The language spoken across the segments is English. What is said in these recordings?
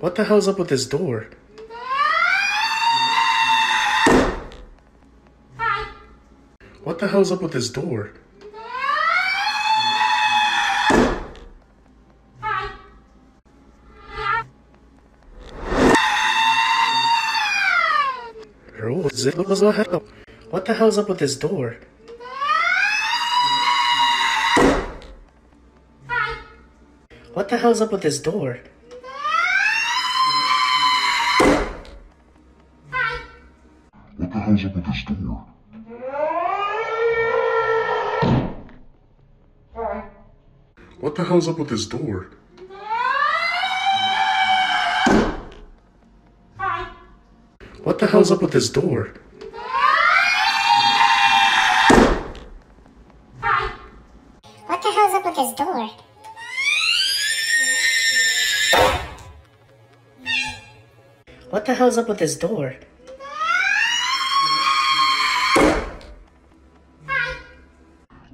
What the hell's up with this door? What the hell's up with this door? What the hell's up with this door? What the hell's up with this door? The hell's up with this door? What the hell's up with this door? What the hell's up with this door? What the hell's up with this door? What the hell's up with this door?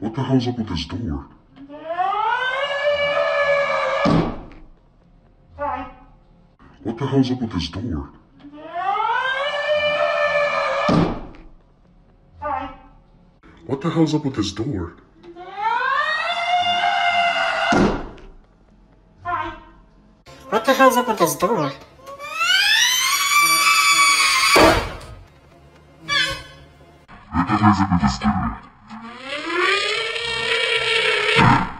What the hell's up with this door? What the hell's up with this door? What the hell's up with this door? What the hell's up with this door? What the hell's up with this door? Thank.